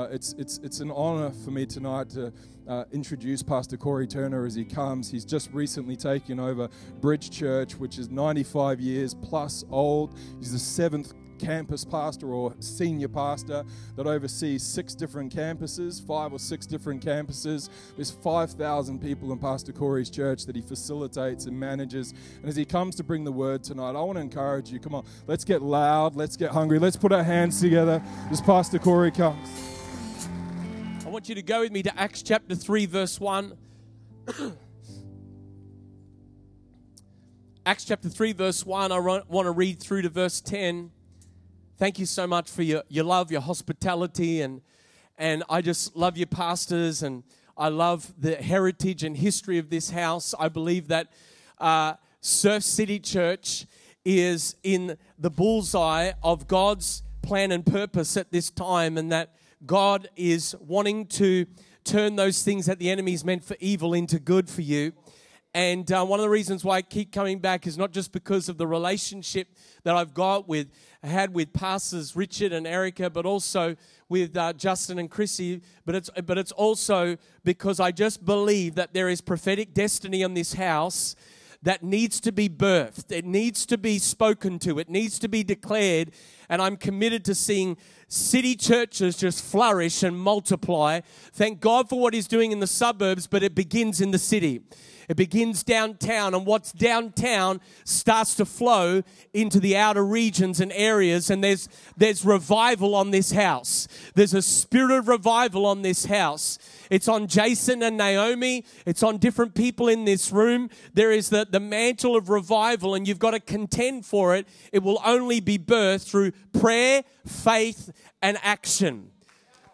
Uh, it's, it's, it's an honor for me tonight to uh, introduce Pastor Corey Turner as he comes. He's just recently taken over Bridge Church, which is 95 years plus old. He's the seventh campus pastor or senior pastor that oversees six different campuses, five or six different campuses. There's 5,000 people in Pastor Corey's church that he facilitates and manages. And as he comes to bring the word tonight, I want to encourage you come on, let's get loud, let's get hungry, let's put our hands together as Pastor Corey comes. I want you to go with me to Acts chapter 3, verse 1. Acts chapter 3, verse 1. I want to read through to verse 10. Thank you so much for your, your love, your hospitality, and, and I just love your pastors, and I love the heritage and history of this house. I believe that uh, Surf City Church is in the bullseye of God's plan and purpose at this time, and that God is wanting to turn those things that the enemy's meant for evil into good for you. And uh, one of the reasons why I keep coming back is not just because of the relationship that I've got with, had with pastors Richard and Erica, but also with uh, Justin and Chrissy. But it's, but it's also because I just believe that there is prophetic destiny in this house that needs to be birthed. It needs to be spoken to. It needs to be declared. And I'm committed to seeing city churches just flourish and multiply. Thank God for what He's doing in the suburbs, but it begins in the city. It begins downtown, and what's downtown starts to flow into the outer regions and areas. And there's there's revival on this house. There's a spirit of revival on this house. It's on Jason and Naomi. It's on different people in this room. There is the, the mantle of revival, and you've got to contend for it. It will only be birthed through prayer, faith, and action.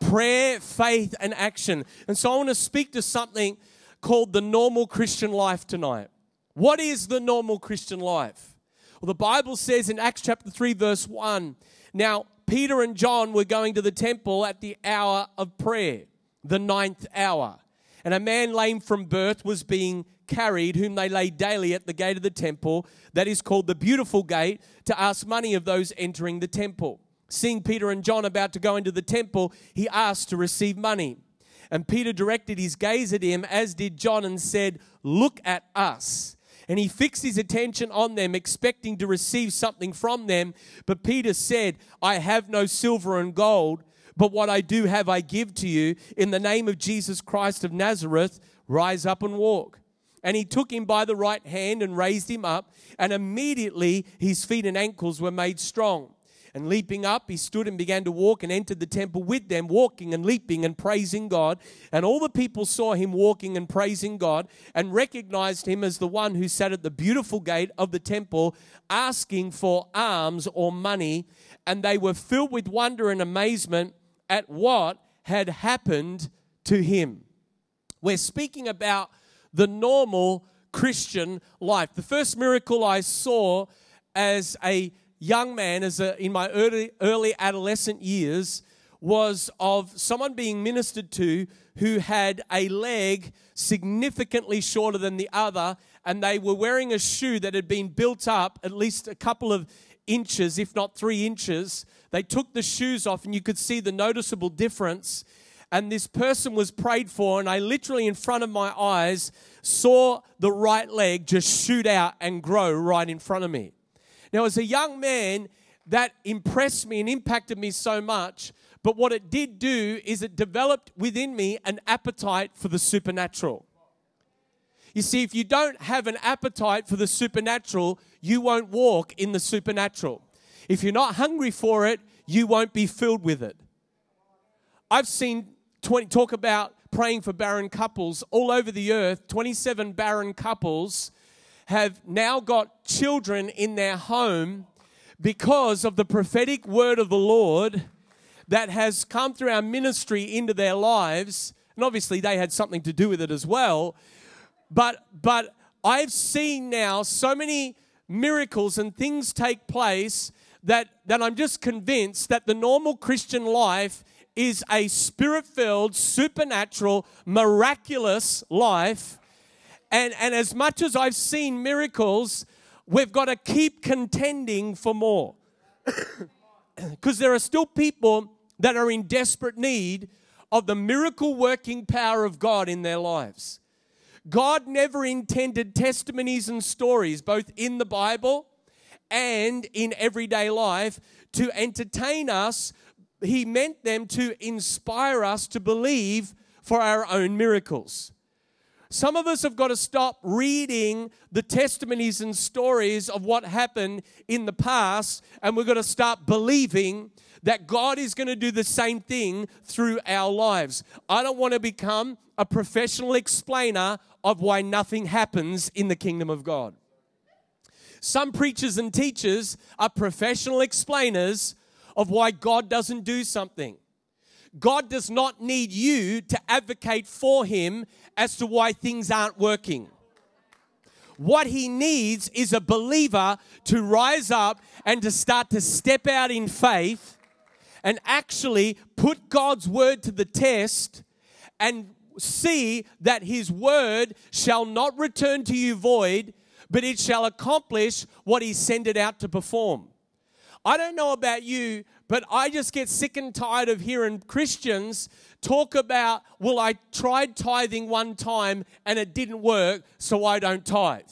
Prayer, faith, and action. And so I want to speak to something called the normal Christian life tonight. What is the normal Christian life? Well, the Bible says in Acts chapter 3, verse 1 Now, Peter and John were going to the temple at the hour of prayer, the ninth hour. And a man lame from birth was being carried, whom they laid daily at the gate of the temple, that is called the beautiful gate, to ask money of those entering the temple. Seeing Peter and John about to go into the temple, he asked to receive money. And Peter directed his gaze at him, as did John, and said, Look at us. And he fixed his attention on them, expecting to receive something from them. But Peter said, I have no silver and gold, but what I do have I give to you. In the name of Jesus Christ of Nazareth, rise up and walk. And he took him by the right hand and raised him up, and immediately his feet and ankles were made strong. And leaping up, he stood and began to walk and entered the temple with them, walking and leaping and praising God. And all the people saw him walking and praising God and recognized him as the one who sat at the beautiful gate of the temple asking for alms or money. And they were filled with wonder and amazement at what had happened to him. We're speaking about the normal Christian life. The first miracle I saw as a young man, as a, in my early, early adolescent years, was of someone being ministered to who had a leg significantly shorter than the other, and they were wearing a shoe that had been built up at least a couple of inches, if not three inches. They took the shoes off, and you could see the noticeable difference. And this person was prayed for, and I literally, in front of my eyes, saw the right leg just shoot out and grow right in front of me. Now, as a young man, that impressed me and impacted me so much. But what it did do is it developed within me an appetite for the supernatural. You see, if you don't have an appetite for the supernatural, you won't walk in the supernatural. If you're not hungry for it, you won't be filled with it. I've seen 20, talk about praying for barren couples all over the earth, 27 barren couples have now got children in their home because of the prophetic word of the Lord that has come through our ministry into their lives. And obviously, they had something to do with it as well. But, but I've seen now so many miracles and things take place that, that I'm just convinced that the normal Christian life is a spirit filled, supernatural, miraculous life and, and as much as I've seen miracles, we've got to keep contending for more. Because there are still people that are in desperate need of the miracle working power of God in their lives. God never intended testimonies and stories, both in the Bible and in everyday life, to entertain us. He meant them to inspire us to believe for our own miracles. Some of us have got to stop reading the testimonies and stories of what happened in the past, and we've got to start believing that God is going to do the same thing through our lives. I don't want to become a professional explainer of why nothing happens in the kingdom of God. Some preachers and teachers are professional explainers of why God doesn't do something. God does not need you to advocate for him as to why things aren't working. What he needs is a believer to rise up and to start to step out in faith and actually put God's word to the test and see that his word shall not return to you void, but it shall accomplish what he sent it out to perform. I don't know about you, but I just get sick and tired of hearing Christians talk about, well, I tried tithing one time and it didn't work, so I don't tithe.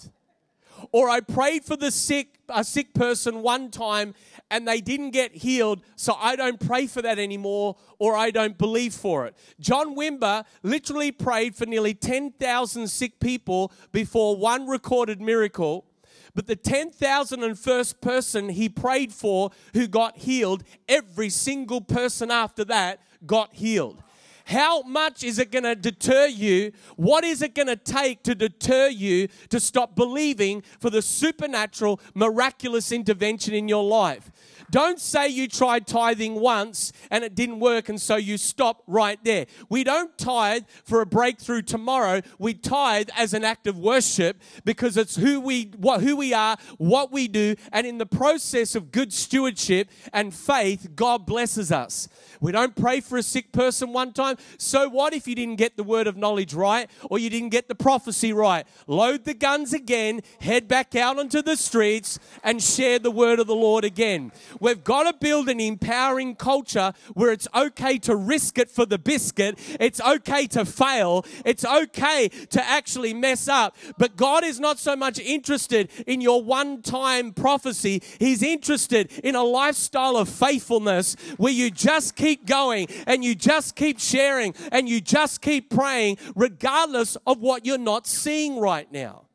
Or I prayed for the sick, a sick person one time and they didn't get healed, so I don't pray for that anymore or I don't believe for it. John Wimber literally prayed for nearly 10,000 sick people before one recorded miracle but the 10,001st person he prayed for who got healed, every single person after that got healed. How much is it going to deter you? What is it going to take to deter you to stop believing for the supernatural, miraculous intervention in your life? Don't say you tried tithing once and it didn't work and so you stop right there. We don't tithe for a breakthrough tomorrow. We tithe as an act of worship because it's who we what who we are, what we do, and in the process of good stewardship and faith, God blesses us. We don't pray for a sick person one time. So what if you didn't get the word of knowledge right or you didn't get the prophecy right? Load the guns again, head back out onto the streets and share the word of the Lord again. We've got to build an empowering culture where it's okay to risk it for the biscuit. It's okay to fail. It's okay to actually mess up. But God is not so much interested in your one time prophecy. He's interested in a lifestyle of faithfulness where you just keep going and you just keep sharing and you just keep praying regardless of what you're not seeing right now.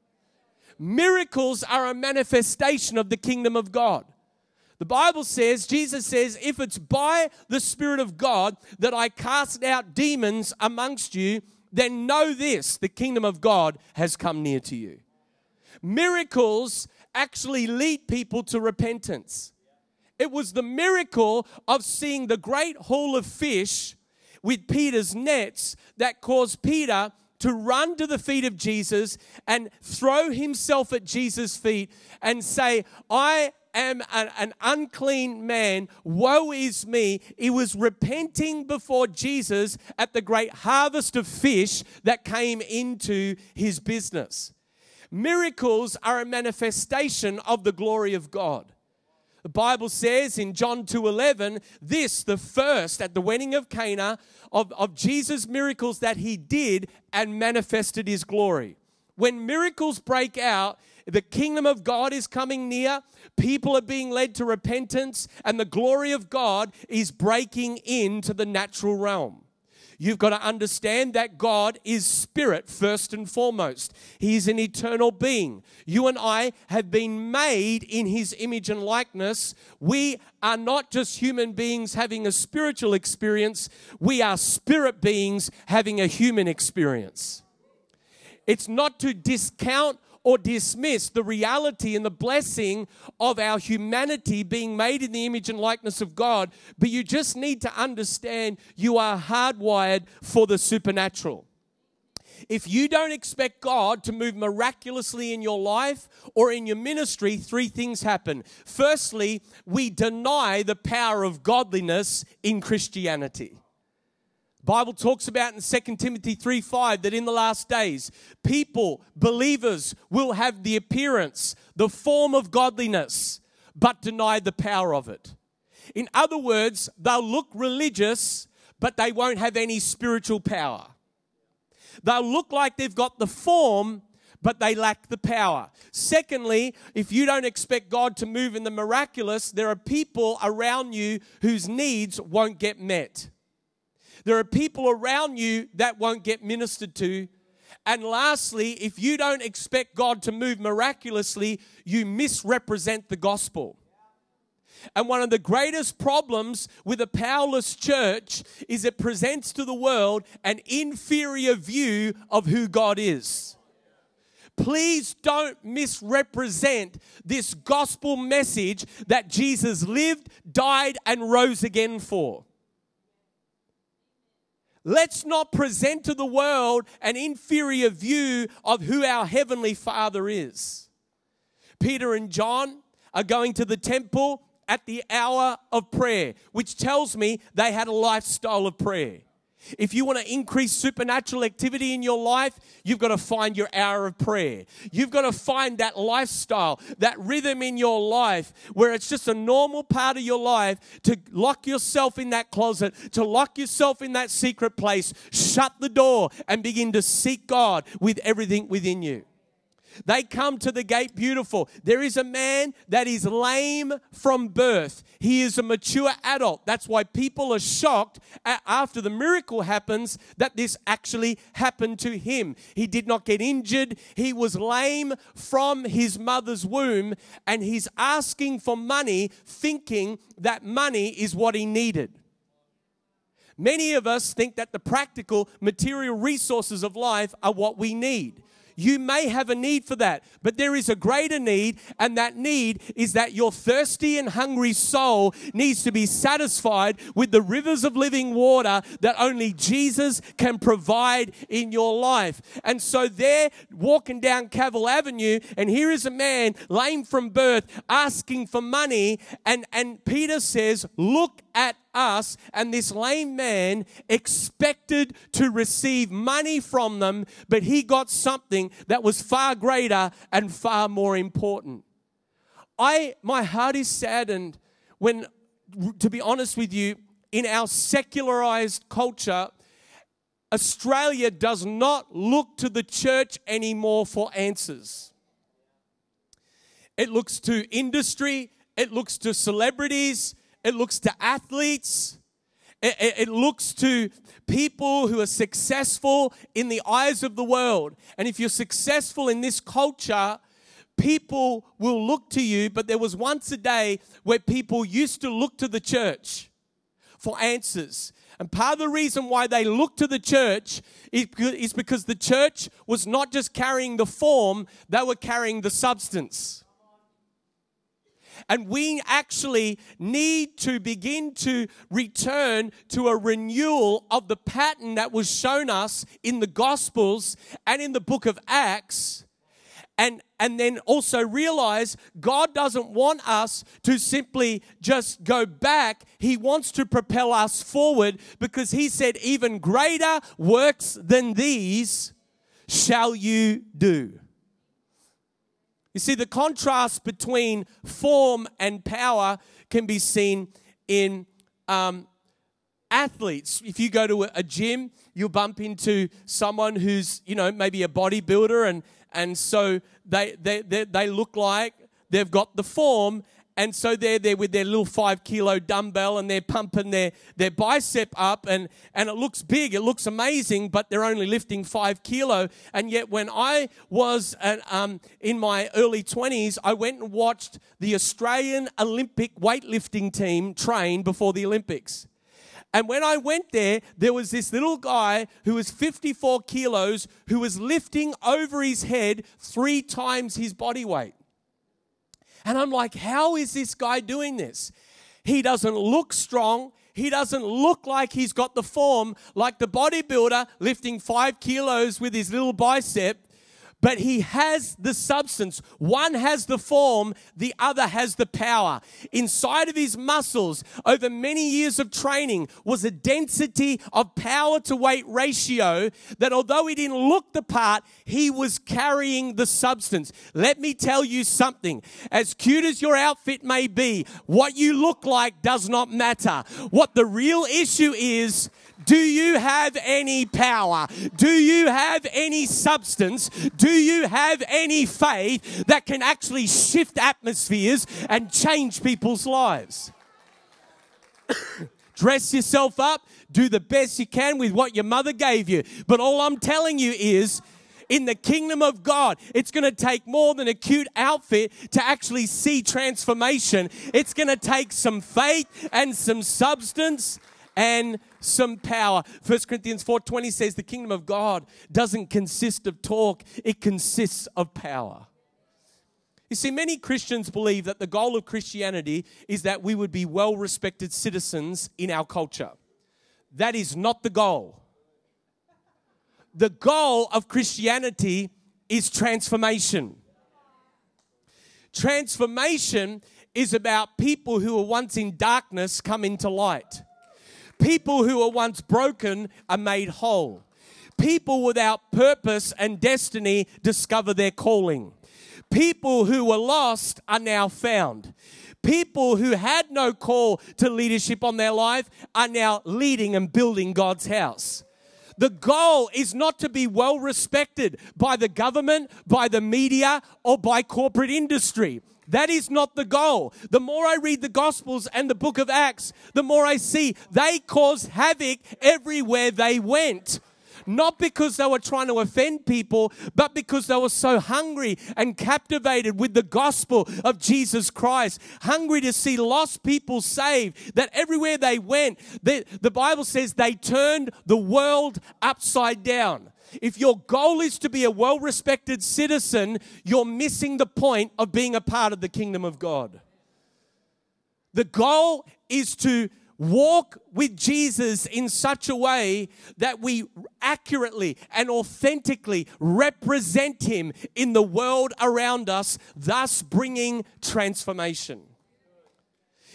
Miracles are a manifestation of the kingdom of God. The Bible says, Jesus says, if it's by the Spirit of God that I cast out demons amongst you, then know this the kingdom of God has come near to you. Miracles actually lead people to repentance. It was the miracle of seeing the great haul of fish with Peter's nets that caused Peter to run to the feet of Jesus and throw himself at Jesus' feet and say, I am an, an, unclean man. Woe is me. He was repenting before Jesus at the great harvest of fish that came into his business. Miracles are a manifestation of the glory of God. The Bible says in John 2:11, this the first at the wedding of Cana of, of Jesus' miracles that he did and manifested his glory. When miracles break out, the kingdom of God is coming near, people are being led to repentance, and the glory of God is breaking into the natural realm. You've got to understand that God is spirit first and foremost. He's an eternal being. You and I have been made in his image and likeness. We are not just human beings having a spiritual experience, we are spirit beings having a human experience. It's not to discount or dismiss the reality and the blessing of our humanity being made in the image and likeness of God, but you just need to understand you are hardwired for the supernatural. If you don't expect God to move miraculously in your life or in your ministry, three things happen. Firstly, we deny the power of godliness in Christianity. Bible talks about in 2 Timothy 3 5 that in the last days, people, believers, will have the appearance, the form of godliness, but deny the power of it. In other words, they'll look religious, but they won't have any spiritual power. They'll look like they've got the form, but they lack the power. Secondly, if you don't expect God to move in the miraculous, there are people around you whose needs won't get met. There are people around you that won't get ministered to. And lastly, if you don't expect God to move miraculously, you misrepresent the gospel. And one of the greatest problems with a powerless church is it presents to the world an inferior view of who God is. Please don't misrepresent this gospel message that Jesus lived, died, and rose again for. Let's not present to the world an inferior view of who our Heavenly Father is. Peter and John are going to the temple at the hour of prayer, which tells me they had a lifestyle of prayer. If you want to increase supernatural activity in your life, you've got to find your hour of prayer. You've got to find that lifestyle, that rhythm in your life where it's just a normal part of your life to lock yourself in that closet, to lock yourself in that secret place, shut the door, and begin to seek God with everything within you. They come to the gate beautiful. There is a man that is lame from birth. He is a mature adult. That's why people are shocked after the miracle happens that this actually happened to him. He did not get injured. He was lame from his mother's womb and he's asking for money thinking that money is what he needed. Many of us think that the practical material resources of life are what we need. You may have a need for that, but there is a greater need, and that need is that your thirsty and hungry soul needs to be satisfied with the rivers of living water that only Jesus can provide in your life. And so they're walking down Cavill Avenue, and here is a man lame from birth asking for money, and, and Peter says, Look at us, and this lame man expected to receive money from them, but he got something that was far greater and far more important. I, my heart is saddened when, to be honest with you, in our secularized culture, Australia does not look to the church anymore for answers. It looks to industry, it looks to celebrities, it looks to athletes, it, it, it, looks to people who are successful in the eyes of the world. And if you're successful in this culture, people will look to you. But there was once a day where people used to look to the church for answers. And part of the reason why they looked to the church is because the church was not just carrying the form, they were carrying the substance. And we actually need to begin to return to a renewal of the pattern that was shown us in the Gospels and in the book of Acts. And, and then also realize God doesn't want us to simply just go back. He wants to propel us forward because He said, even greater works than these shall you do. You see, the contrast between form and power can be seen in um, athletes. If you go to a gym, you'll bump into someone who's, you know, maybe a bodybuilder, and, and so they, they, they, they look like they've got the form and so they're there with their little five kilo dumbbell and they're pumping their, their bicep up and, and it looks big, it looks amazing, but they're only lifting five kilo. And yet, when I was um, in my early 20s, I went and watched the Australian Olympic weightlifting team train before the Olympics. And when I went there, there was this little guy who was 54 kilos who was lifting over his head three times his body weight. And I'm like, how is this guy doing this? He doesn't look strong. He doesn't look like he's got the form like the bodybuilder lifting five kilos with his little bicep. But he has the substance. One has the form, the other has the power. Inside of his muscles, over many years of training, was a density of power to weight ratio that although he didn't look the part, he was carrying the substance. Let me tell you something. As cute as your outfit may be, what you look like does not matter. What the real issue is, do you have any power? Do you have any substance? Do you have any faith that can actually shift atmospheres and change people's lives? Dress yourself up, do the best you can with what your mother gave you. But all I'm telling you is, in the kingdom of God, it's going to take more than a cute outfit to actually see transformation. It's going to take some faith and some substance and some power. 1 Corinthians 4:20 says the kingdom of God doesn't consist of talk, it consists of power. You see, many Christians believe that the goal of Christianity is that we would be well respected citizens in our culture. That is not the goal. The goal of Christianity is transformation. Transformation is about people who were once in darkness come into light. People who were once broken are made whole. People without purpose and destiny discover their calling. People who were lost are now found. People who had no call to leadership on their life are now leading and building God's house. The goal is not to be well respected by the government, by the media, or by corporate industry. That is not the goal. The more I read the Gospels and the book of Acts, the more I see they caused havoc everywhere they went. Not because they were trying to offend people, but because they were so hungry and captivated with the gospel of Jesus Christ. Hungry to see lost people saved. That everywhere they went, the, Bible says they turned the world upside down. If your goal is to be a well respected citizen, you're missing the point of being a part of the kingdom of God. The goal is to walk with Jesus in such a way that we accurately and authentically represent him in the world around us, thus bringing transformation.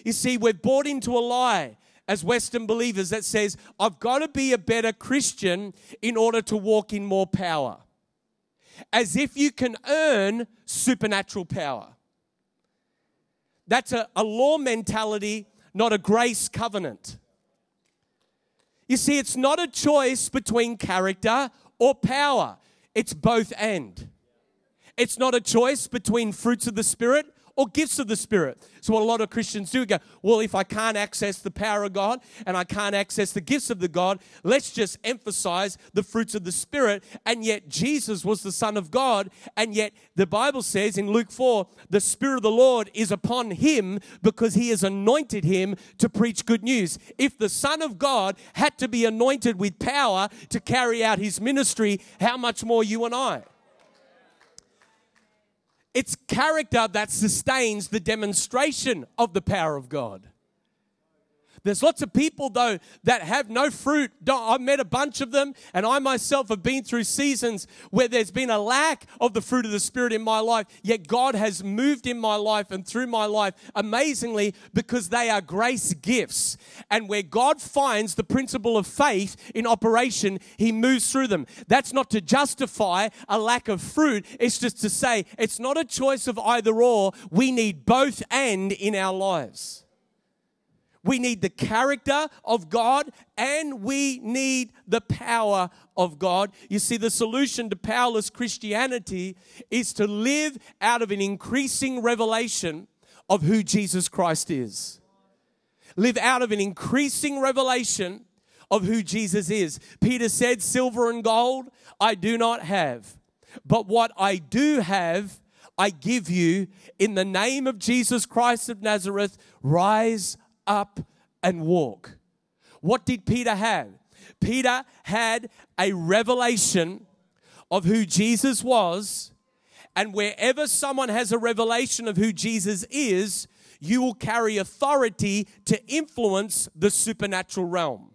You see, we're bought into a lie as Western believers that says, I've got to be a better Christian in order to walk in more power. As if you can earn supernatural power. That's a, a law mentality, not a grace covenant. You see, it's not a choice between character or power, it's both and. It's not a choice between fruits of the Spirit or gifts of the Spirit. So, what a lot of Christians do go, well, if I can't access the power of God and I can't access the gifts of the God, let's just emphasize the fruits of the Spirit. And yet, Jesus was the Son of God. And yet, the Bible says in Luke 4, the Spirit of the Lord is upon him because he has anointed him to preach good news. If the Son of God had to be anointed with power to carry out his ministry, how much more you and I? It's character that sustains the demonstration of the power of God. There's lots of people, though, that have no fruit. I've met a bunch of them, and I myself have been through seasons where there's been a lack of the fruit of the Spirit in my life, yet God has moved in my life and through my life amazingly because they are grace gifts. And where God finds the principle of faith in operation, He moves through them. That's not to justify a lack of fruit, it's just to say it's not a choice of either or. We need both and in our lives. We need the character of God and we need the power of God. You see, the solution to powerless Christianity is to live out of an increasing revelation of who Jesus Christ is. Live out of an increasing revelation of who Jesus is. Peter said, Silver and gold I do not have, but what I do have, I give you in the name of Jesus Christ of Nazareth. Rise up and walk. What did Peter have? Peter had a revelation of who Jesus was, and wherever someone has a revelation of who Jesus is, you will carry authority to influence the supernatural realm.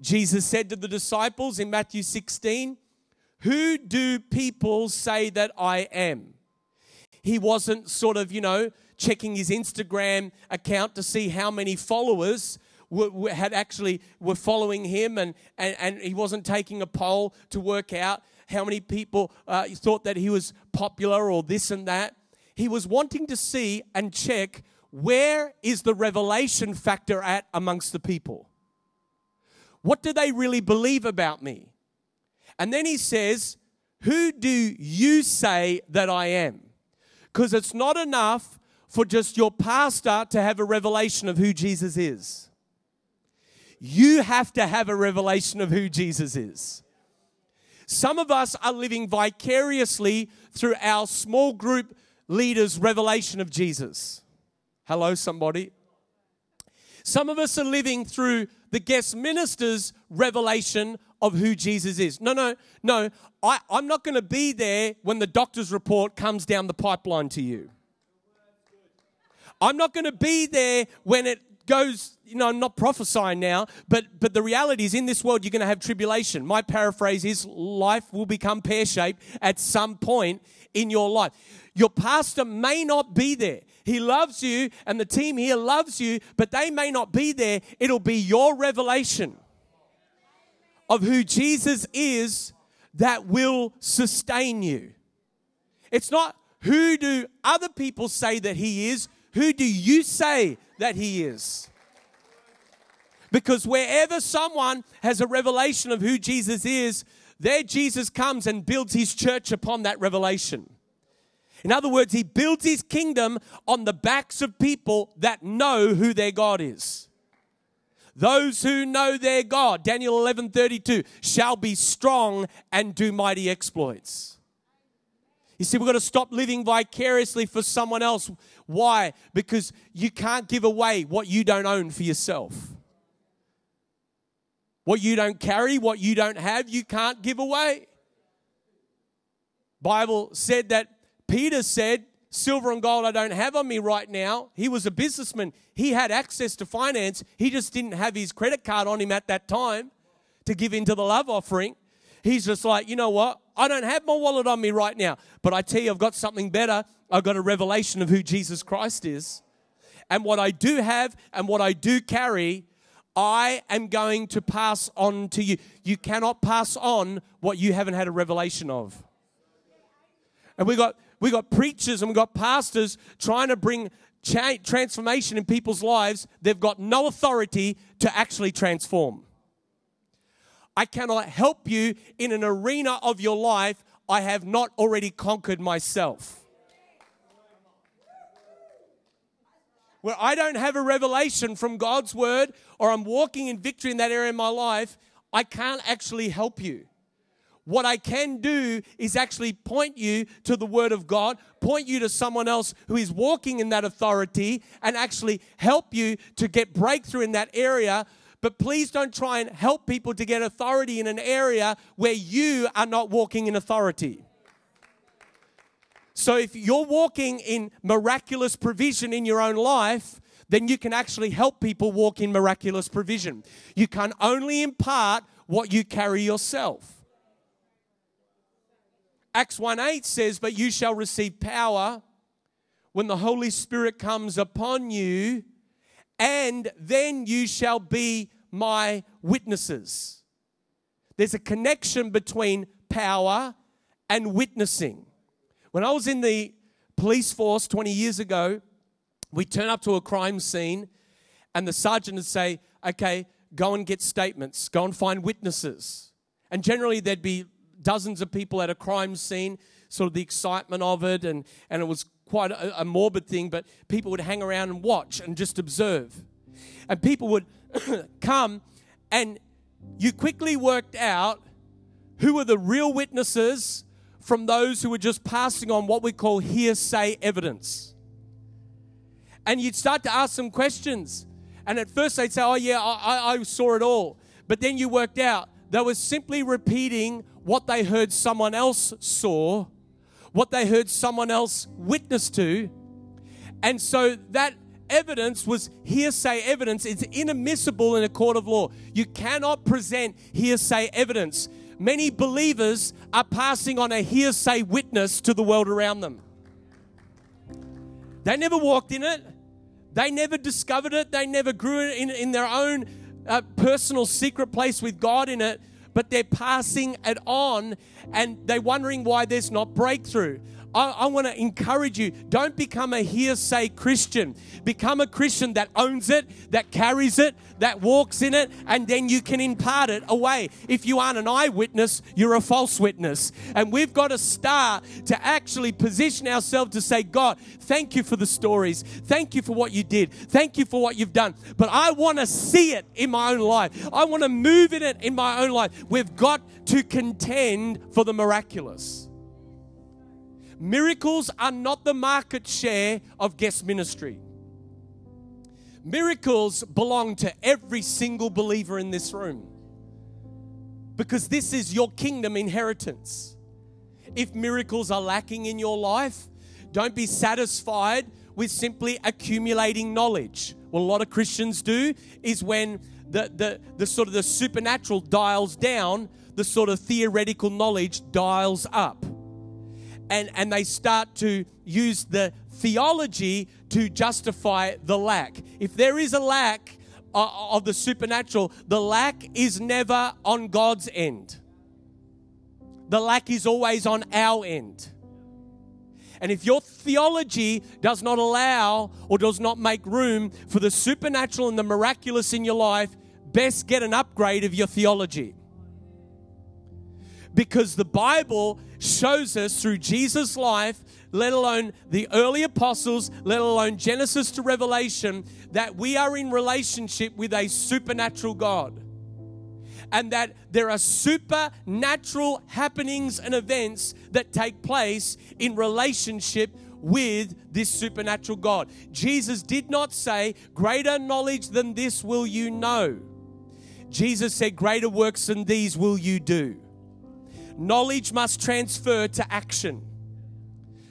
Jesus said to the disciples in Matthew 16, Who do people say that I am? He wasn't sort of, you know, checking his Instagram account to see how many followers were, had actually were following him, and, and, and he wasn't taking a poll to work out how many people uh, thought that he was popular or this and that. He was wanting to see and check where is the revelation factor at amongst the people. What do they really believe about me? And then he says, Who do you say that I am? Because it's not enough for just your pastor to have a revelation of who Jesus is. You have to have a revelation of who Jesus is. Some of us are living vicariously through our small group leaders' revelation of Jesus. Hello, somebody. Some of us are living through the guest minister's revelation of who Jesus is. No, no, no. I, I'm not going to be there when the doctor's report comes down the pipeline to you. I'm not going to be there when it goes, you know, I'm not prophesying now, but but the reality is in this world you're going to have tribulation. My paraphrase is life will become pear-shaped at some point in your life. Your pastor may not be there. He loves you and the team here loves you, but they may not be there. It'll be your revelation of who Jesus is that will sustain you. It's not who do other people say that he is, who do you say that He is. Because wherever someone has a revelation of who Jesus is, there Jesus comes and builds His church upon that revelation. In other words, He builds His kingdom on the backs of people that know who their God is. Those who know their God, Daniel 11 32, shall be strong and do mighty exploits. You see, we've got to stop living vicariously for someone else. Why? Because you can't give away what you don't own for yourself. What you don't carry, what you don't have, you can't give away. Bible said that Peter said, Silver and gold I don't have on me right now. He was a businessman. He had access to finance. He just didn't have his credit card on him at that time to give into the love offering. He's just like, you know what? I don't have my wallet on me right now, but I tell you, I've got something better. I've got a revelation of who Jesus Christ is. And what I do have and what I do carry, I am going to pass on to you. You cannot pass on what you haven't had a revelation of. And we got we got preachers and we got pastors trying to bring cha- transformation in people's lives. They've got no authority to actually transform. I cannot help you in an arena of your life I have not already conquered myself. Where I don't have a revelation from God's word or I'm walking in victory in that area of my life, I can't actually help you. What I can do is actually point you to the Word of God, point you to someone else who is walking in that authority, and actually help you to get breakthrough in that area but please don't try and help people to get authority in an area where you are not walking in authority. So if you're walking in miraculous provision in your own life, then you can actually help people walk in miraculous provision. You can only impart what you carry yourself. Acts 1 8 says, But you shall receive power when the Holy Spirit comes upon you, and then you shall be my witnesses. There's a connection between power and witnessing. When I was in the police force 20 years ago, we turn up to a crime scene and the sergeant would say, okay, go and get statements, go and find witnesses. And generally, there'd be dozens of people at a crime scene, sort of the excitement of it, and, and it was quite a, a morbid thing, but people would hang around and watch and just observe. And people would come and you quickly worked out who were the real witnesses from those who were just passing on what we call hearsay evidence. And you'd start to ask some questions. And at first they'd say, Oh, yeah, I, I saw it all. But then you worked out they were simply repeating what they heard someone else saw, what they heard someone else witness to. And so that evidence was hearsay evidence. It's inadmissible in a court of law. You cannot present hearsay evidence many believers are passing on a hearsay witness to the world around them. They never walked in it, they never discovered it, they never grew in, in their own uh, personal secret place with God in it, but they're passing it on and they're wondering why there's not breakthrough. I, I want to encourage you don't become a hearsay Christian. Become a Christian that owns it, that carries it, that walks in it, and then you can impart it away. If you aren't an eyewitness, you're a false witness. And we've got to start to actually position ourselves to say, God, thank you for the stories. Thank you for what you did. Thank you for what you've done. But I want to see it in my own life. I want to move in it in my own life. We've got to contend for the miraculous. Miracles are not the market share of guest ministry. Miracles belong to every single believer in this room because this is your kingdom inheritance. If miracles are lacking in your life, don't be satisfied with simply accumulating knowledge. What a lot of Christians do is when the, the, the sort of the supernatural dials down, the sort of theoretical knowledge dials up and, and they start to use the theology to justify the lack. If there is a lack uh, of the supernatural, the lack is never on God's end. The lack is always on our end. And if your theology does not allow or does not make room for the supernatural and the miraculous in your life, best get an upgrade of your theology because the Bible shows us through Jesus' life, let alone the early apostles, let alone Genesis to Revelation, that we are in relationship with a supernatural God. And that there are supernatural happenings and events that take place in relationship with this supernatural God. Jesus did not say, Greater knowledge than this will you know. Jesus said, Greater works than these will you do. Knowledge must transfer to action.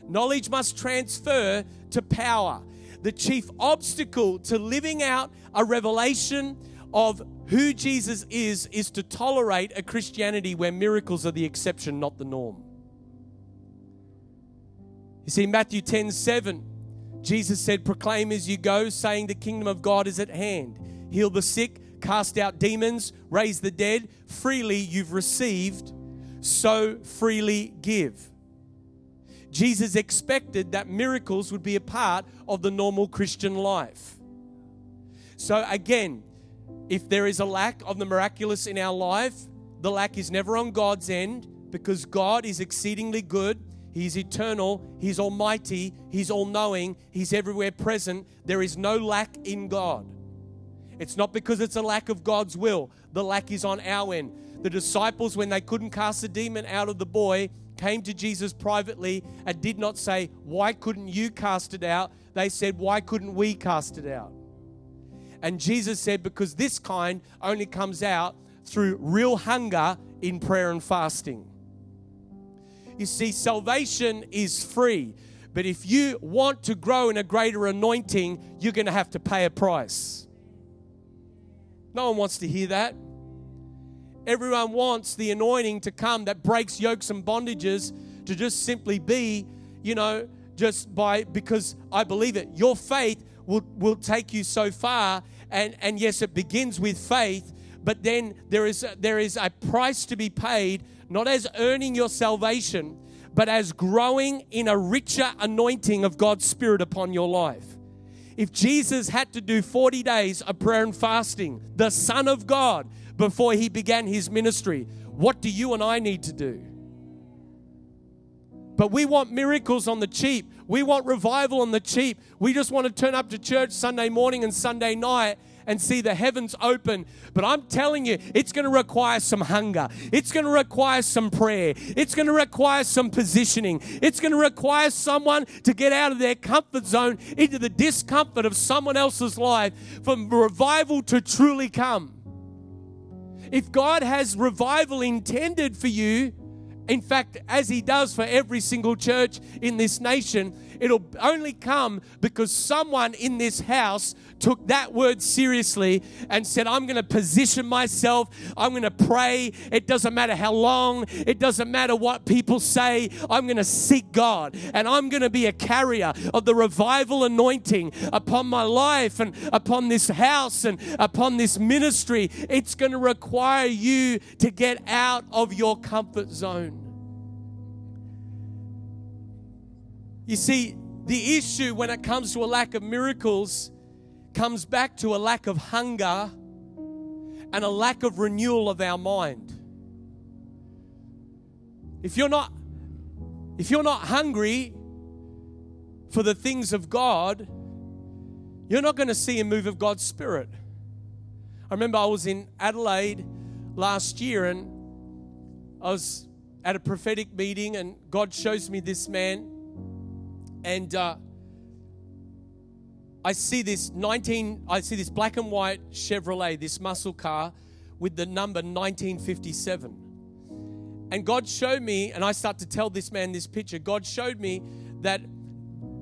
Knowledge must transfer to power. The chief obstacle to living out a revelation of who Jesus is is to tolerate a Christianity where miracles are the exception, not the norm. You see, Matthew 10 7, Jesus said, Proclaim as you go, saying the kingdom of God is at hand. Heal the sick, cast out demons, raise the dead. Freely you've received so freely give. Jesus expected that miracles would be a part of the normal Christian life. So, again, if there is a lack of the miraculous in our life, the lack is never on God's end because God is exceedingly good. He's eternal. He's almighty. He's all knowing. He's everywhere present. There is no lack in God. It's not because it's a lack of God's will, the lack is on our end. The disciples, when they couldn't cast a demon out of the boy, came to Jesus privately and did not say, Why couldn't you cast it out? They said, Why couldn't we cast it out? And Jesus said, Because this kind only comes out through real hunger in prayer and fasting. You see, salvation is free. But if you want to grow in a greater anointing, you're going to have to pay a price. No one wants to hear that. Everyone wants the anointing to come that breaks yokes and bondages to just simply be, you know, just by because I believe it. Your faith will, will take you so far. And, and yes, it begins with faith, but then there is, there is a price to be paid, not as earning your salvation, but as growing in a richer anointing of God's Spirit upon your life. If Jesus had to do 40 days of prayer and fasting, the Son of God, before he began his ministry. What do you and I need to do? But we want miracles on the cheap. We want revival on the cheap. We just want to turn up to church Sunday morning and Sunday night and see the heavens open. But I'm telling you, it's going to require some hunger. It's going to require some prayer. It's going to require some positioning. It's going to require someone to get out of their comfort zone into the discomfort of someone else's life for revival to truly come. If God has revival intended for you, In fact, as he does for every single church in this nation, it'll only come because someone in this house took that word seriously and said, I'm going to position myself. I'm going to pray. It doesn't matter how long, it doesn't matter what people say. I'm going to seek God and I'm going to be a carrier of the revival anointing upon my life and upon this house and upon this ministry. It's going to require you to get out of your comfort zone. You see, the issue when it comes to a lack of miracles comes back to a lack of hunger and a lack of renewal of our mind. If you're not if you're not hungry for the things of God, you're not going to see a move of God's spirit. I remember I was in Adelaide last year and I was at a prophetic meeting and God shows me this man and uh, I see this 19, I see this black and white Chevrolet, this muscle car with the number 1957. And God showed me, and I start to tell this man this picture. God showed me that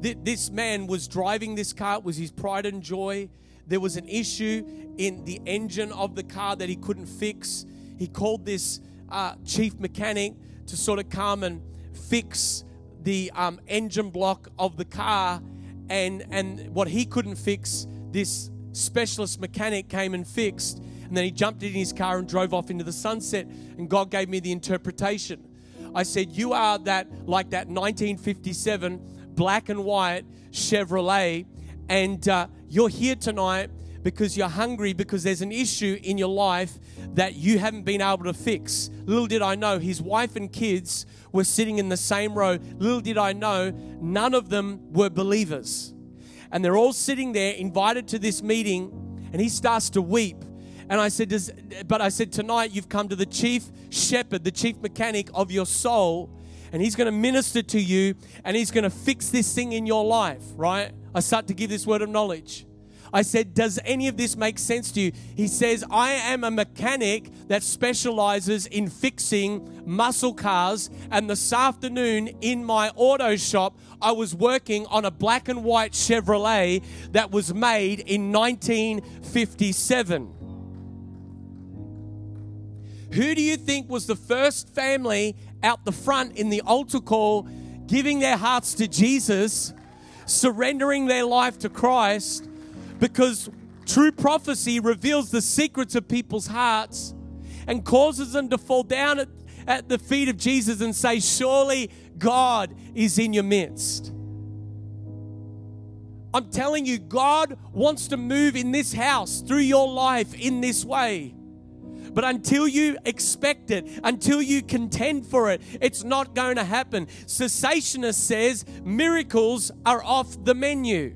th- this man was driving this car, it was his pride and joy. There was an issue in the engine of the car that he couldn't fix. He called this uh, chief mechanic to sort of come and fix the um, engine block of the car and and what he couldn't fix, this specialist mechanic came and fixed. And then he jumped in his car and drove off into the sunset. And God gave me the interpretation. I said, You are that, like that 1957 black and white Chevrolet, and uh, you're here tonight because you're hungry because there's an issue in your life that you haven't been able to fix. Little did I know, his wife and kids were sitting in the same row. Little did I know, none of them were believers. And they're all sitting there, invited to this meeting, and he starts to weep. And I said, But I said, Tonight you've come to the chief shepherd, the chief mechanic of your soul, and he's going to minister to you and he's going to fix this thing in your life, right? I start to give this word of knowledge. I said, Does any of this make sense to you? He says, I am a mechanic that specializes in fixing muscle cars. And this afternoon in my auto shop, I was working on a black and white Chevrolet that was made in 1957. Who do you think was the first family out the front in the altar call giving their hearts to Jesus, surrendering their life to Christ? Because true prophecy reveals the secrets of people's hearts and causes them to fall down at, at the feet of Jesus and say, Surely God is in your midst. I'm telling you, God wants to move in this house through your life in this way. But until you expect it, until you contend for it, it's not going to happen. Cessationist says miracles are off the menu.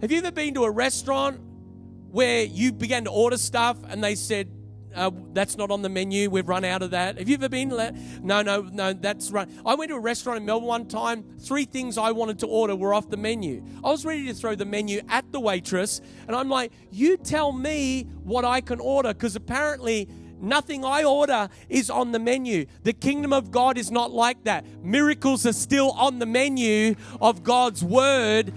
Have you ever been to a restaurant where you began to order stuff and they said, uh, that's not on the menu. We've run out of that. Have you ever been? No, no, no. That's right. I went to a restaurant in Melbourne one time. Three things I wanted to order were off the menu. I was ready to throw the menu at the waitress, and I'm like, "You tell me what I can order," because apparently Nothing I order is on the menu. The kingdom of God is not like that. Miracles are still on the menu of God's word.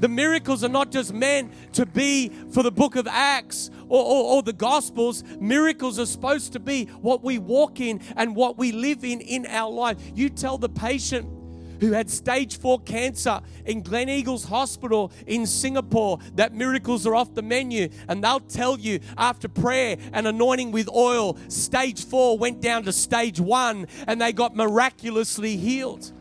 The miracles are not just meant to be for the book of Acts or, or, or, the Gospels. Miracles are supposed to be what we walk in and what we live in in our life. You tell the patient who had stage four cancer in Gleneagles Hospital in Singapore that miracles are off the menu. And they'll tell you after prayer and anointing with oil, stage four went down to stage one and they got miraculously healed.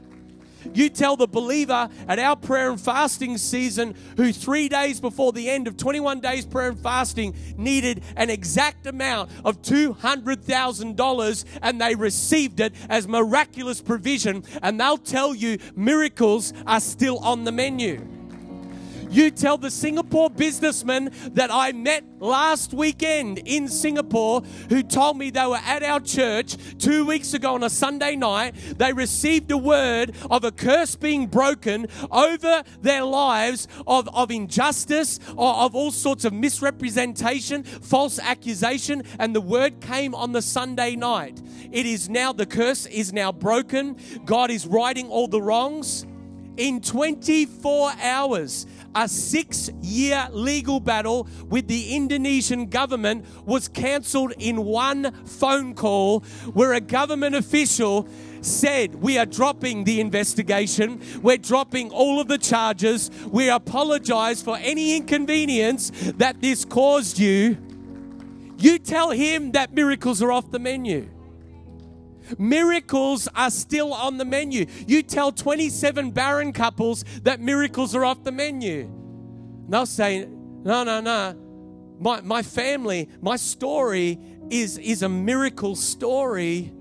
You tell the believer at our prayer and fasting season who three days before the end of 21 days prayer and fasting needed an exact amount of $200,000 and they received it as miraculous provision, and they'll tell you miracles are still on the menu. You tell the Singapore businessman that I met last weekend in Singapore who told me they were at our church two weeks ago on a Sunday night. They received a word of a curse being broken over their lives of, of injustice, or of all sorts of misrepresentation, false accusation, and the word came on the Sunday night. It is now, the curse is now broken. God is righting all the wrongs. In 24 hours, a six year legal battle with the Indonesian government was cancelled in one phone call where a government official said, We are dropping the investigation. We're dropping all of the charges. We apologize for any inconvenience that this caused you. You tell him that miracles are off the menu. Miracles are still on the menu. You tell 27 barren couples that miracles are off the menu. And they'll say, No, no, no. My, my family, my story is, is a miracle story.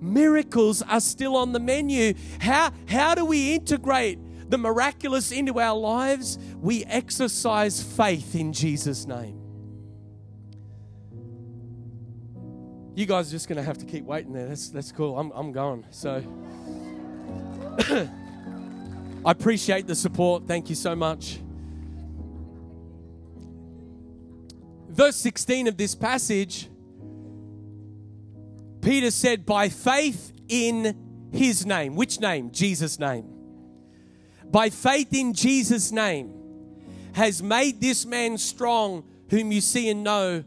Miracles are still on the menu. How, how do we integrate the miraculous into our lives? We exercise faith in Jesus' name. You guys are just going to have to keep waiting there. That's, that's cool. I'm, I'm going. So I appreciate the support. Thank you so much. Verse 16 of this passage, Peter said, By faith in his name. Which name? Jesus' name. By faith in Jesus' name has made this man strong, whom you see and know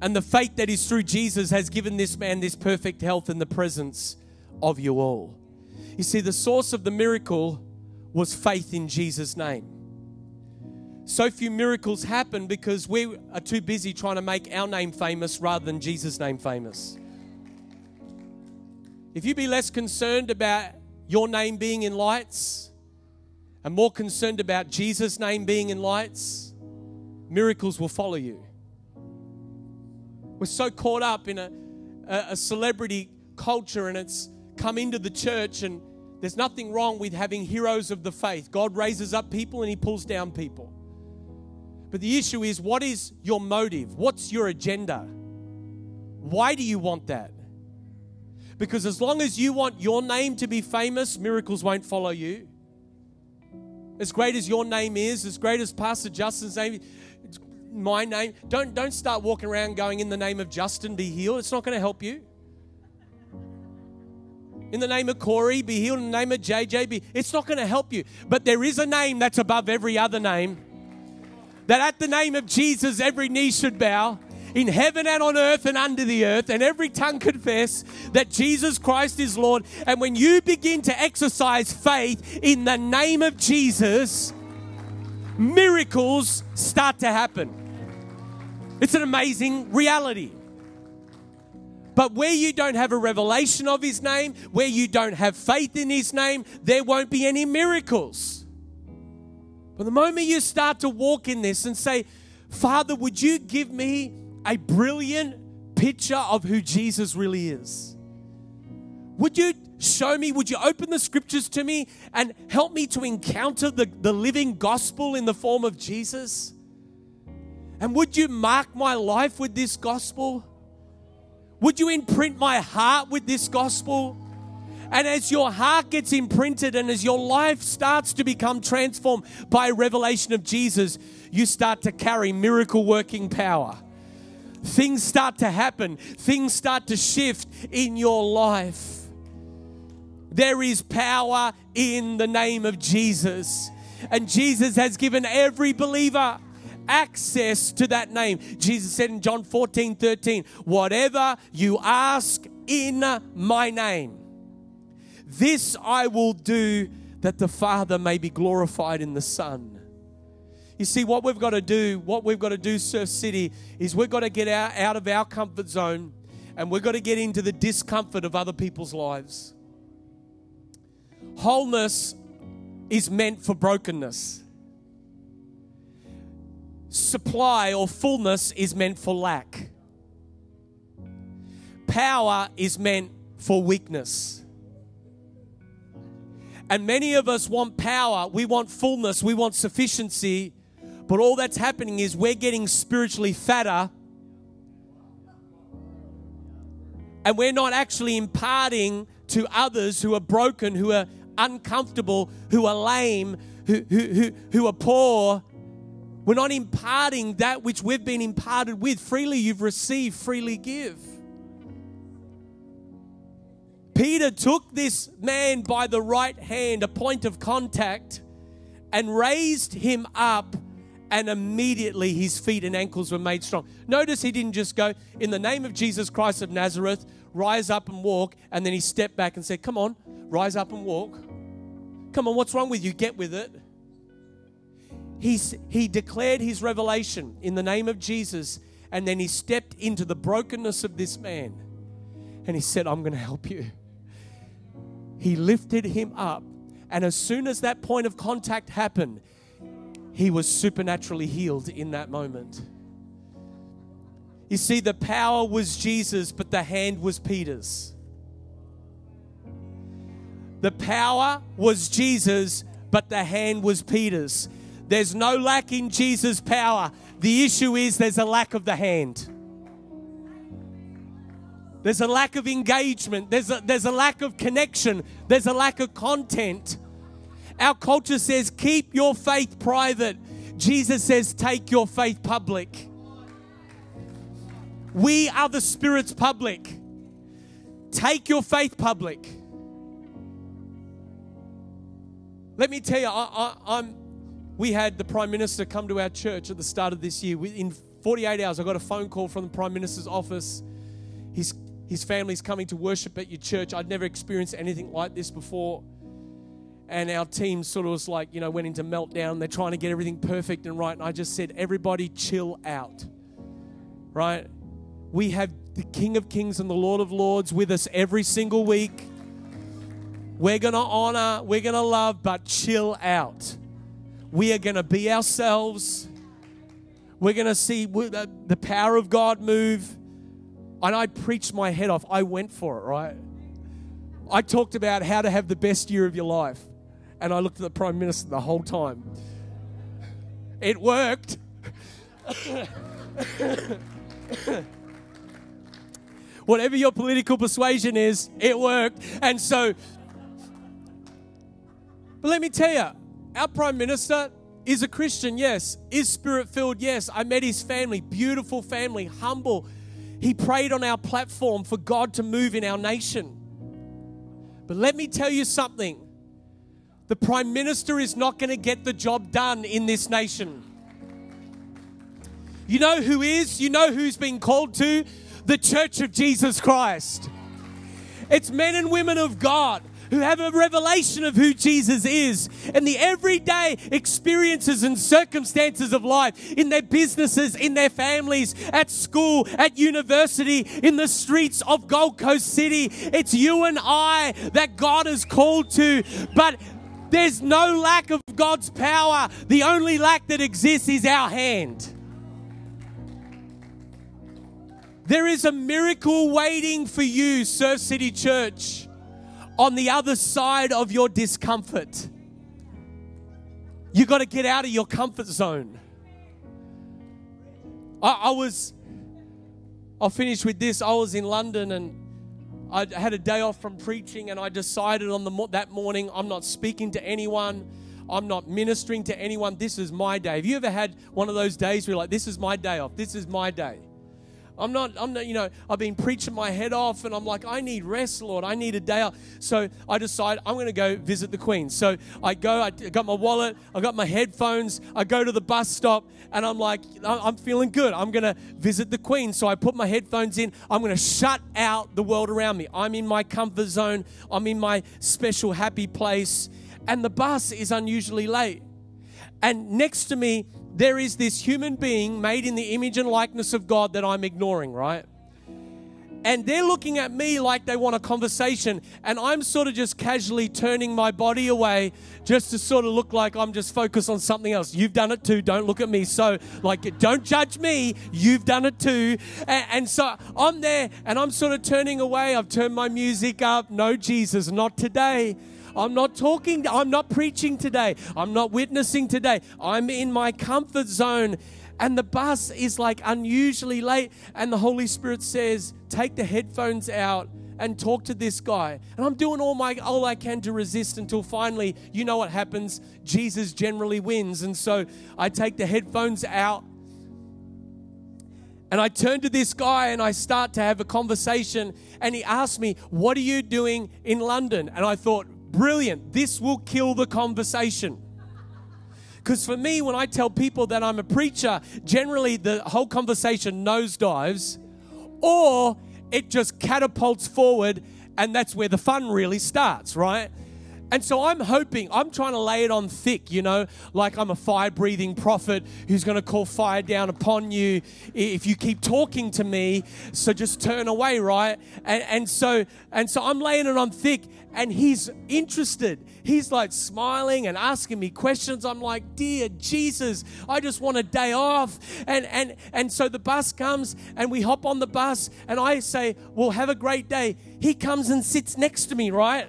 and the faith that is through Jesus has given this man this perfect health in the presence of you all. You see, the source of the miracle was faith in Jesus' name. So few miracles happen because we are too busy trying to make our name famous rather than Jesus' name famous. If you be less concerned about your name being in lights and more concerned about Jesus' name being in lights, miracles will follow you. We're so caught up in a, a, celebrity culture and it's come into the church and there's nothing wrong with having heroes of the faith. God raises up people and he pulls down people. But the issue is what is your motive? What's your agenda? Why do you want that? Because as long as you want your name to be famous, miracles won't follow you. As great as your name is, as great as Pastor Justin's name, my name. Don't, don't start walking around going, in the name of Justin, be healed. It's not going to help you. In the name of Corey, be healed. In the name of JJ, be. It's not going to help you. But there is a name that's above every other name. That at the name of Jesus, every knee should bow in heaven and on earth and under the earth, and every tongue confess that Jesus Christ is Lord. And when you begin to exercise faith in the name of Jesus, miracles start to happen. It's an amazing reality. But where you don't have a revelation of his name, where you don't have faith in his name, there won't be any miracles. But the moment you start to walk in this and say, Father, would you give me a brilliant picture of who Jesus really is? Would you show me? Would you open the scriptures to me and help me to encounter the, the living gospel in the form of Jesus? And would you mark my life with this gospel? Would you imprint my heart with this gospel? And as your heart gets imprinted and as your life starts to become transformed by revelation of Jesus, you start to carry miracle working power. Things start to happen, things start to shift in your life. There is power in the name of Jesus. And Jesus has given every believer access to that name. Jesus said in John 14 13, whatever you ask in my name, this I will do that the Father may be glorified in the Son. You see, what we've got to do, what we've got to do, Surf City, is we've got to get out, out of our comfort zone and we've got to get into the discomfort of other people's lives. Wholeness is meant for brokenness supply or fullness is meant for lack. Power is meant for weakness. And many of us want power, we want fullness, we want sufficiency, But all that's happening is we're getting spiritually fatter and we're not actually imparting to others who are broken, who are uncomfortable, who are lame, who, who, who, who are poor. We're not imparting that which we've been imparted with. Freely you've received, freely give. Peter took this man by the right hand, a point of contact, and raised him up, and immediately his feet and ankles were made strong. Notice he didn't just go, In the name of Jesus Christ of Nazareth, rise up and walk, and then he stepped back and said, Come on, rise up and walk. Come on, what's wrong with you? Get with it. He's, he declared his revelation in the name of Jesus, and then he stepped into the brokenness of this man and he said, I'm going to help you. He lifted him up, and as soon as that point of contact happened, he was supernaturally healed in that moment. You see, the power was Jesus, but the hand was Peter's. The power was Jesus, but the hand was Peter's. There's no lack in Jesus' power. The issue is there's a lack of the hand. There's a lack of engagement. There's a, there's a lack of connection. There's a lack of content. Our culture says, keep your faith private. Jesus says, take your faith public. We are the Spirit's public. Take your faith public. Let me tell you, I, am we had the Prime Minister come to our church at the start of this year. In 48 hours, I got a phone call from the Prime Minister's office. His, his family's coming to worship at your church. I'd never experienced anything like this before. And our team sort of was like, you know, went into meltdown. They're trying to get everything perfect and right. And I just said, everybody chill out. Right? We have the King of Kings and the Lord of Lords with us every single week. We're going to honor, we're going to love, but chill out. We are going to be ourselves. We're going to see the power of God move. And I preached my head off. I went for it, right? I talked about how to have the best year of your life. And I looked at the Prime Minister the whole time. It worked. Whatever your political persuasion is, it worked. And so, but let me tell you, our Prime Minister is a Christian, yes. Is spirit filled, yes. I met his family, beautiful family, humble. He prayed on our platform for God to move in our nation. But let me tell you something the Prime Minister is not going to get the job done in this nation. You know who is? You know who's been called to? The Church of Jesus Christ. It's men and women of God who have a revelation of who Jesus is and the everyday experiences and circumstances of life in their businesses, in their families, at school, at university, in the streets of Gold Coast City. It's you and I that God has called to, but there's no lack of God's power. The only lack that exists is our hand. There is a miracle waiting for you, Surf City Church on the other side of your discomfort. You got to get out of your comfort zone. I, I, was, I'll finish with this. I was in London and I had a day off from preaching, and I decided on the that morning I'm not speaking to anyone. I'm not ministering to anyone. This is my day. Have you ever had one of those days where you're like, this is my day off? This is my day. I'm not, I'm not, you know, I've been preaching my head off and I'm like, I need rest, Lord. I need a day off. So I decide I'm going to go visit the Queen. So I go, I got my wallet, I got my headphones, I go to the bus stop and I'm like, I'm feeling good. I'm going to visit the Queen. So I put my headphones in. I'm going to shut out the world around me. I'm in my comfort zone, I'm in my special happy place. And the bus is unusually late. And next to me there is this human being made in the image and likeness of God that I'm ignoring, right? And they're looking at me like they want a conversation, and I'm sort of just casually turning my body away just to sort of look like I'm just focused on something else. You've done it too, don't look at me. So, like, don't judge me, you've done it too. And, and so I'm there, and I'm sort of turning away. I've turned my music up. No, Jesus, not today. I'm not talking, I'm not preaching today. I'm not witnessing today. I'm in my comfort zone. And the bus is like unusually late. And the Holy Spirit says, Take the headphones out and talk to this guy. And I'm doing all my all I can to resist until finally, you know what happens? Jesus generally wins. And so I take the headphones out and I turn to this guy and I start to have a conversation. And he asked me, What are you doing in London? And I thought, Brilliant, this will kill the conversation. Because for me, when I tell people that I'm a preacher, generally the whole conversation nosedives or it just catapults forward, and that's where the fun really starts, right? And so I'm hoping, I'm trying to lay it on thick, you know, like I'm a fire breathing prophet who's going to call fire down upon you if you keep talking to me. So just turn away, right? And, and so, and so I'm laying it on thick and he's interested. He's like smiling and asking me questions. I'm like, dear Jesus, I just want a day off. And, and, and so the bus comes and we hop on the bus and I say, well, have a great day. He comes and sits next to me, right?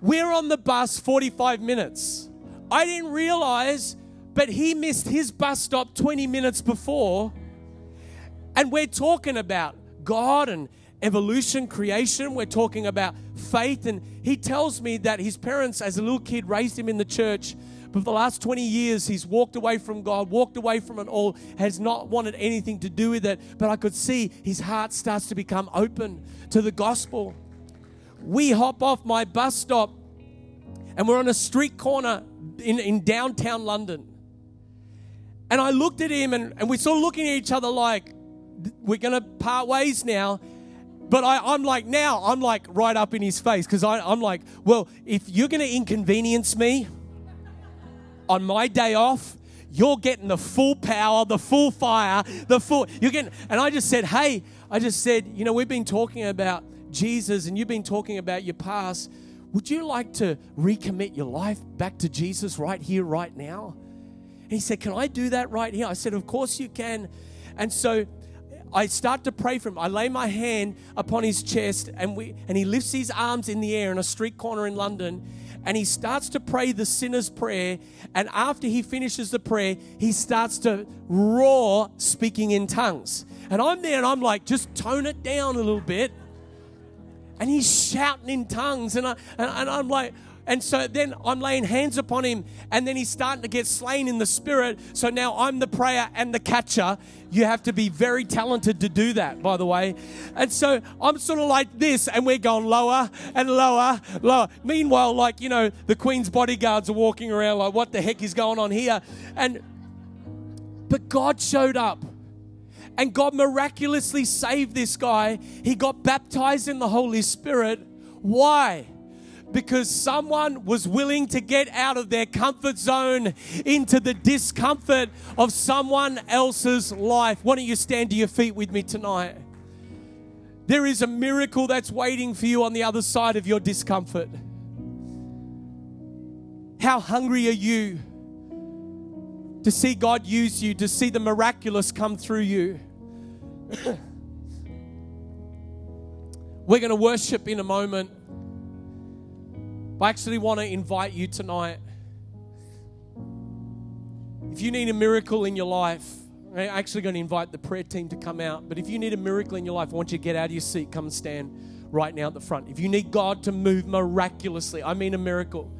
We're on the bus 45 minutes. I didn't realize, but he missed his bus stop 20 minutes before. And we're talking about God and evolution, creation. We're talking about faith. And he tells me that his parents, as a little kid, raised him in the church. But for the last 20 years, he's walked away from God, walked away from it all, has not wanted anything to do with it. But I could see his heart starts to become open to the gospel we hop off my bus stop and we're on a street corner in, in downtown London. And I looked at him and, and we're sort of looking at each other like, we're going to part ways now. But I, am like, now, I'm like right up in his face because I'm like, well, if you're going to inconvenience me on my day off, you're getting the full power, the full fire, the full, you're getting, and I just said, hey, I just said, you know, we've been talking about Jesus and you've been talking about your past, would you like to recommit your life back to Jesus right here, right now? And he said, Can I do that right here? I said, Of course you can. And so I start to pray for him. I lay my hand upon his chest and we and he lifts his arms in the air in a street corner in London and he starts to pray the sinner's prayer and after he finishes the prayer he starts to roar speaking in tongues. And I'm there and I'm like just tone it down a little bit and he's shouting in tongues. And, I, and, and I'm like, and so then I'm laying hands upon him, and then he's starting to get slain in the spirit. So now I'm the prayer and the catcher. You have to be very talented to do that, by the way. And so I'm sort of like this, and we're going lower and lower, lower. Meanwhile, like, you know, the Queen's bodyguards are walking around, like, what the heck is going on here? And, but God showed up and God miraculously saved this guy. He got baptized in the Holy Spirit. Why? Because someone was willing to get out of their comfort zone into the discomfort of someone else's life. Why don't you stand to your feet with me tonight? There is a miracle that's waiting for you on the other side of your discomfort. How hungry are you to see God use you, to see the miraculous come through you? We're going to worship in a moment. I actually want to invite you tonight. If you need a miracle in your life, I'm actually going to invite the prayer team to come out. But if you need a miracle in your life, I want you to get out of your seat, come and stand right now at the front. If you need God to move miraculously, I mean a miracle.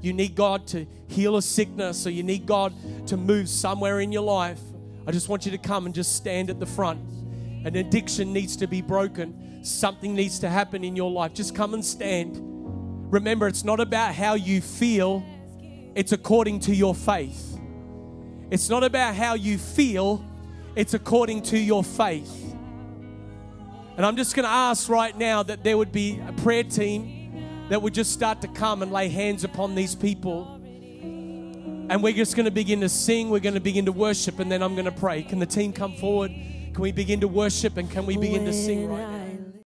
You need God to heal a sickness, or you need God to move somewhere in your life. I just want you to come and just stand at the front. An addiction needs to be broken. Something needs to happen in your life. Just come and stand. Remember, it's not about how you feel, it's according to your faith. It's not about how you feel, it's according to your faith. And I'm just going to ask right now that there would be a prayer team that would just start to come and lay hands upon these people. And we're just going to begin to sing, we're going to begin to worship, and then I'm going to pray. Can the team come forward? Can we begin to worship and can we begin to sing right now?